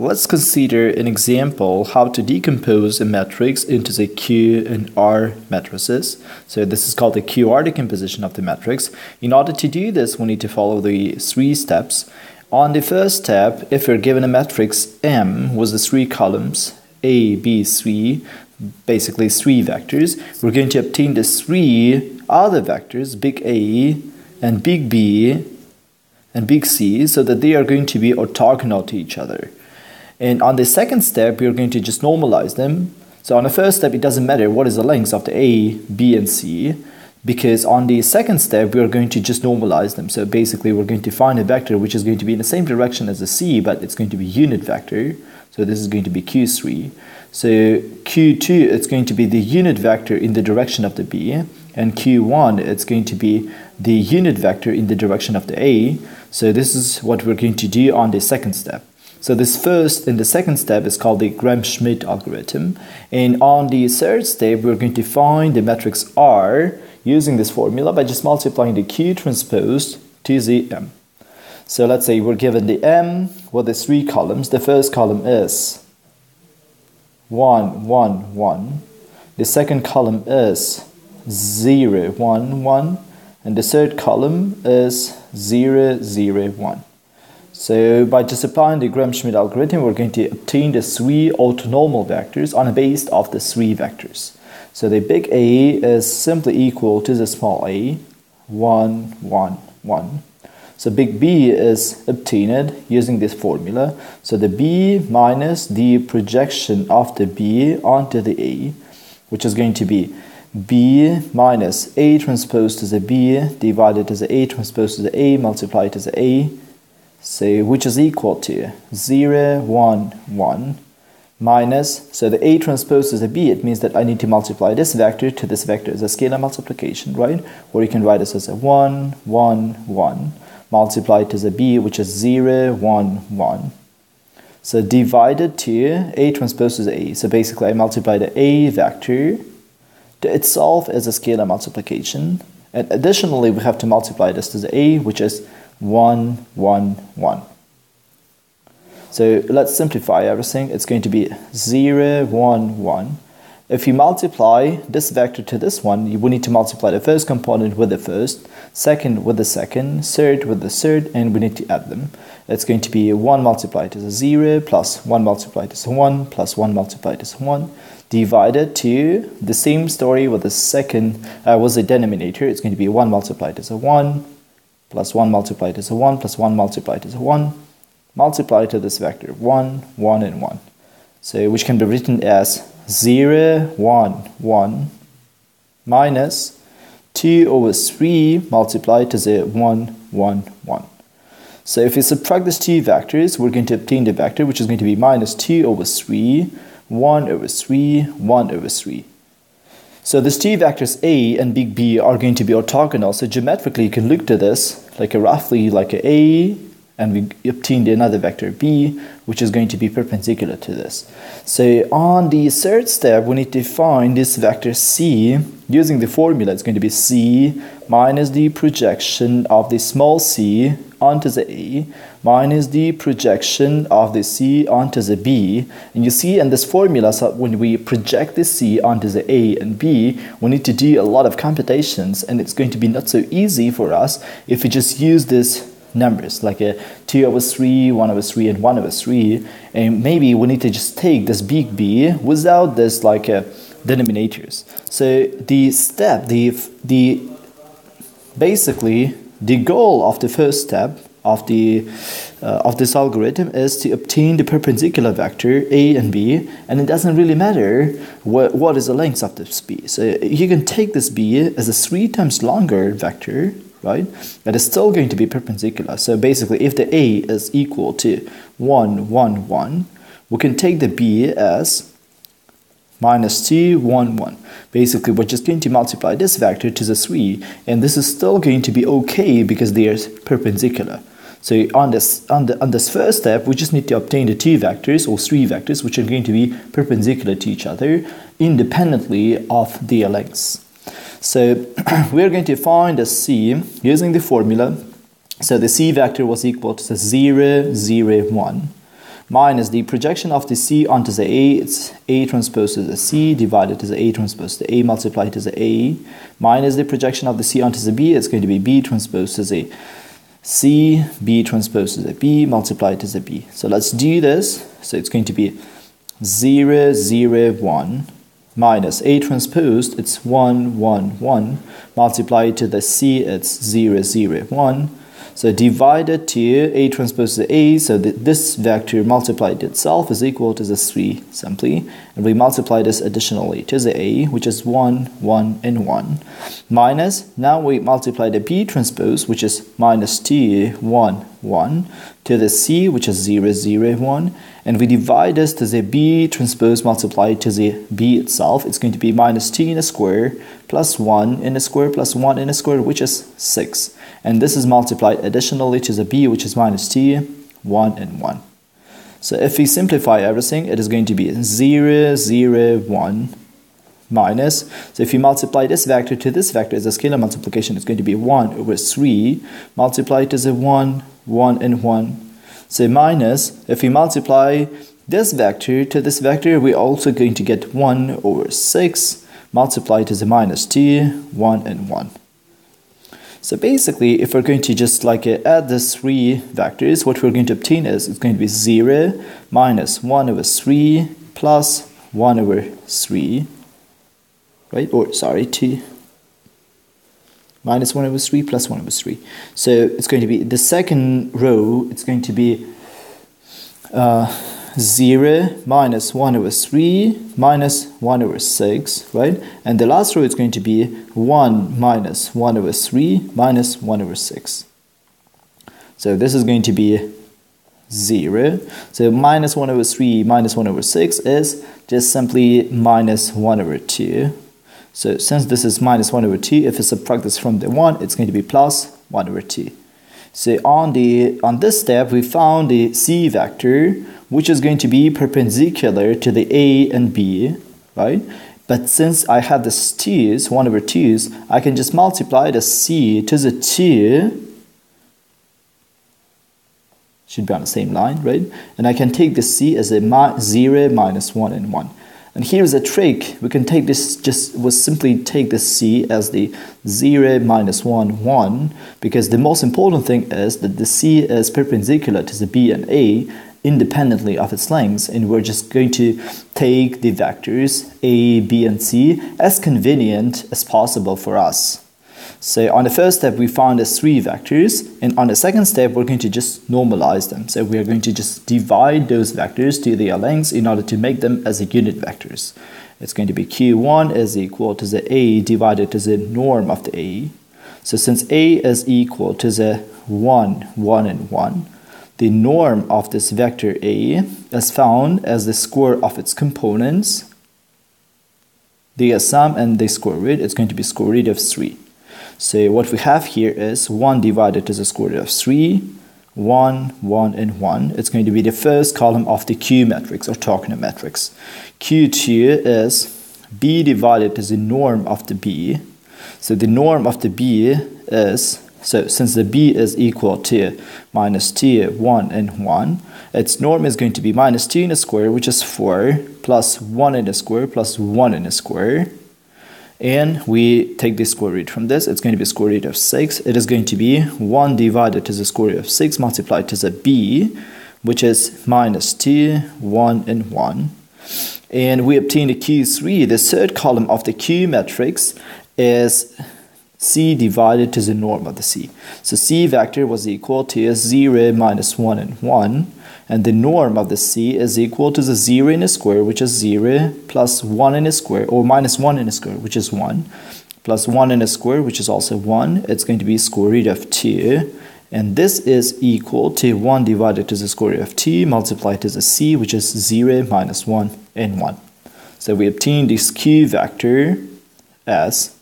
Let's consider an example how to decompose a matrix into the Q and R matrices. So this is called the QR decomposition of the matrix. In order to do this, we need to follow the three steps. On the first step, if we're given a matrix M with the three columns A, B, C, basically three vectors, we're going to obtain the three other vectors, big A and big B and big C, so that they are going to be orthogonal to each other. And on the second step, we're going to just normalize them. So on the first step, it doesn't matter what is the length of the A, B, and C, because on the second step, we're going to just normalize them. So basically, we're going to find a vector which is going to be in the same direction as the C, but it's going to be unit vector. So this is going to be Q3. So Q2, it's going to be the unit vector in the direction of the B, and Q1, it's going to be the unit vector in the direction of the A. So this is what we're going to do on the second step. So this first and the second step is called the Gram-Schmidt algorithm. And on the third step, we're going to find the matrix R using this formula by just multiplying the Q transpose to the M. So let's say we're given the M with the three columns. The first column is 1, 1, 1. The second column is 0, 1, 1. And the third column is 0, 0, 1. So by just applying the Gram-Schmidt algorithm, we're going to obtain the three orthonormal vectors on a base of the three vectors. So the big A is simply equal to the small a, 1, 1, 1. So big B is obtained using this formula. So the B minus the projection of the B onto the A, which is going to be B minus A transpose to the B divided to the A transpose to the A multiplied to the A so which is equal to 0, 1, 1 minus, so the A transpose is a B, it means that I need to multiply this vector to this vector as a scalar multiplication, right? Or you can write this as a 1, 1, 1 multiplied to the B, which is 0, 1, 1. So divided to A transpose is A. So basically I multiply the A vector to itself as a scalar multiplication. And additionally, we have to multiply this to the A, which is 1, 1, 1. So let's simplify everything. It's going to be 0, 1, 1. If you multiply this vector to this one, you will need to multiply the first component with the first, second with the second, third with the third, and we need to add them. It's going to be 1 multiplied to 0 plus 1 multiplied to 1 plus 1 multiplied to 1 divided to the same story with the second, uh, with the denominator. It's going to be 1 multiplied to 1 plus 1 multiplied is a 1 plus 1 multiplied is a 1 multiplied to this vector 1 1 and 1 so which can be written as 0 1 1 minus 2 over 3 multiplied to the 1 1 1 so if we subtract these two vectors we're going to obtain the vector which is going to be minus 2 over 3 1 over 3 1 over 3 so these two vectors A and big B are going to be orthogonal. So geometrically, you can look to this like a roughly like a A, and we obtained another vector B, which is going to be perpendicular to this. So on the third step, we need to find this vector C using the formula. It's going to be C minus the projection of the small c onto the A minus the projection of the C onto the B. And you see in this formula, so when we project the C onto the A and B, we need to do a lot of computations and it's going to be not so easy for us if we just use this numbers like a 2 over 3, 1 over 3, and 1 over 3. And maybe we need to just take this big B without this like a denominators. So the step, the, the basically the goal of the first step of the uh, of this algorithm is to obtain the perpendicular vector a and b and it doesn't really matter what, what is the length of this b. So you can take this b as a three times longer vector right? That is still going to be perpendicular. So basically if the a is equal to 1 1 1 we can take the b as minus 2, 1, 1. Basically, we're just going to multiply this vector to the 3, and this is still going to be okay because they are perpendicular. So on this, on, the, on this first step, we just need to obtain the two vectors or three vectors which are going to be perpendicular to each other independently of their lengths. So we're going to find the c using the formula. So the c vector was equal to 0, 0, 1 minus the projection of the C onto the A, it's A transpose to the C divided to the A transpose to A multiplied to the A, minus the projection of the C onto the B, it's going to be B transpose to the C, B transpose to the B multiplied to the B. So let's do this. So it's going to be 0, 0, 1 minus A transpose, it's 1, 1, 1, multiplied to the C, it's 0, 0, 1, so divided to A transpose A, so that this vector multiplied itself is equal to the 3 simply. And we multiply this additionally to the A, which is 1, 1, and 1. Minus, now we multiply the B transpose, which is minus T, 1, 1, to the C, which is 0, 0, 1 and we divide this to the b transpose multiplied to the b itself, it's going to be minus t in a square plus 1 in a square plus 1 in a square, which is 6. And this is multiplied additionally to the b, which is minus t, 1 and 1. So if we simplify everything, it is going to be 0, 0, 1 minus. So if you multiply this vector to this vector as a scalar multiplication, it's going to be 1 over 3 multiplied to the 1, 1 and 1 so minus, if we multiply this vector to this vector, we're also going to get 1 over 6 multiplied to the minus 2, 1 and 1. So basically, if we're going to just like uh, add the three vectors, what we're going to obtain is it's going to be 0 minus 1 over 3 plus 1 over 3, right? Or sorry, 2 minus 1 over 3 plus 1 over 3. So it's going to be the second row, it's going to be uh, 0 minus 1 over 3 minus 1 over 6, right? And the last row is going to be 1 minus 1 over 3 minus 1 over 6. So this is going to be 0. So minus 1 over 3 minus 1 over 6 is just simply minus 1 over 2. So since this is minus 1 over 2, if you subtract this from the 1, it's going to be plus 1 over 2. So on, the, on this step, we found the c vector, which is going to be perpendicular to the a and b, right? But since I have this 2's, 1 over 2's, I can just multiply the c to the 2, should be on the same line, right? And I can take the c as a 0 minus 1 and 1. And here's a trick. We can take this, just we simply take this c as the 0 minus 1, 1, because the most important thing is that the c is perpendicular to the b and a independently of its lengths, and we're just going to take the vectors a, b, and c as convenient as possible for us. So on the first step, we found the three vectors, and on the second step, we're going to just normalize them. So we are going to just divide those vectors to their lengths in order to make them as a unit vectors. It's going to be q1 is equal to the a divided to the norm of the a. So since a is equal to the 1, 1, and 1, the norm of this vector a is found as the square of its components, the sum and the square root. It's going to be square root of 3. So what we have here is 1 divided to the square root of 3, 1, 1, and 1. It's going to be the first column of the Q matrix orthonormal matrix. Q2 is B divided to the norm of the B. So the norm of the B is, so since the B is equal to minus 2, 1, and 1, its norm is going to be minus 2 in the square, which is 4, plus 1 in the square, plus 1 in the square and we take the square root from this. It's going to be square root of 6 it is going to be 1 divided to the square root of 6 multiplied to the b which is minus 2 1 and 1 and we obtain the q3 the third column of the q matrix is c divided to the norm of the c. So c vector was equal to 0 minus 1 and 1 and the norm of the c is equal to the 0 in a square, which is 0, plus 1 in a square, or minus 1 in a square, which is 1, plus 1 in a square, which is also 1. It's going to be square root of 2. And this is equal to 1 divided to the square root of t multiplied to the c, which is 0 minus 1 and 1. So we obtain this q vector as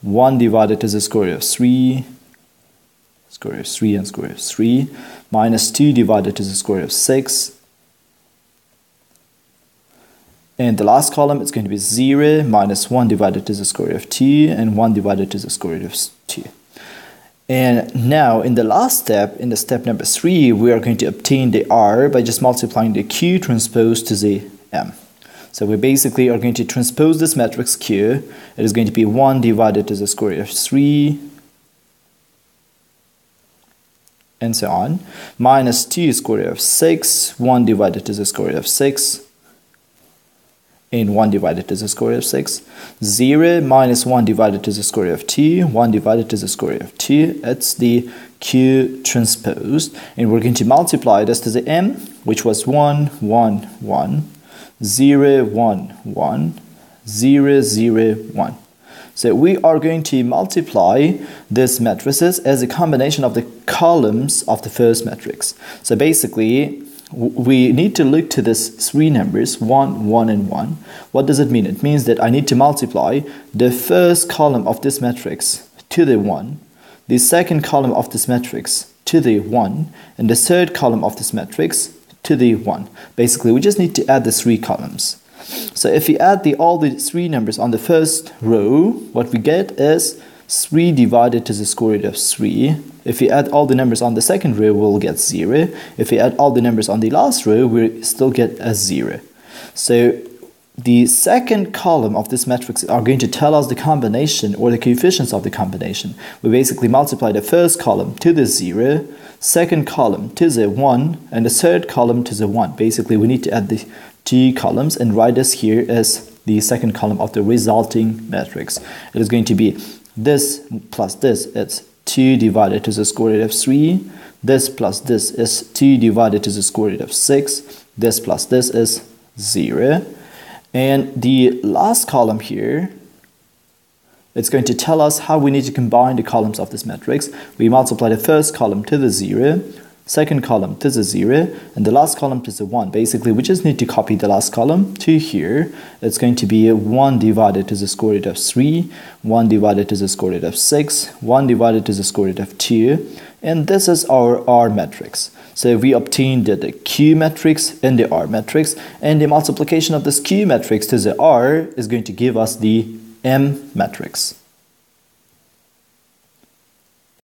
1 divided to the square root of 3 square root of 3 and square root of 3 minus 2 divided to the square root of 6 and the last column is going to be 0 minus 1 divided to the square root of 2 and 1 divided to the square root of 2 And now in the last step, in the step number three, we are going to obtain the R by just multiplying the Q transpose to the M. So we basically are going to transpose this matrix Q. It is going to be 1 divided to the square root of 3 and so on, minus 2 square root of 6, 1 divided to the square root of 6, and 1 divided to the square root of 6, 0 minus 1 divided to the square root of 2, 1 divided to the square root of 2, it's the q transposed, and we're going to multiply this to the m, which was 1, 1, 1, 0, 1, 1, 0, 0, 1. So we are going to multiply these matrices as a combination of the columns of the first matrix. So basically, we need to look to these three numbers, 1, 1, and 1. What does it mean? It means that I need to multiply the first column of this matrix to the 1, the second column of this matrix to the 1, and the third column of this matrix to the 1. Basically, we just need to add the three columns. So if we add the, all the three numbers on the first row, what we get is 3 divided to the square root of 3. If we add all the numbers on the second row, we'll get 0. If we add all the numbers on the last row, we still get a 0. So the second column of this matrix are going to tell us the combination or the coefficients of the combination. We basically multiply the first column to the 0, second column to the 1, and the third column to the 1. Basically, we need to add the two columns and write this here as the second column of the resulting matrix. It is going to be this plus this, it's 2 divided to the square root of 3. This plus this is 2 divided to the square root of 6. This plus this is 0. And the last column here, it's going to tell us how we need to combine the columns of this matrix. We multiply the first column to the 0, second column to the 0, and the last column to the 1. Basically, we just need to copy the last column to here. It's going to be 1 divided to the square root of 3, 1 divided to the square root of 6, 1 divided to the square root of 2, and this is our R matrix. So we obtained the Q matrix and the R matrix, and the multiplication of this Q matrix to the R is going to give us the M matrix.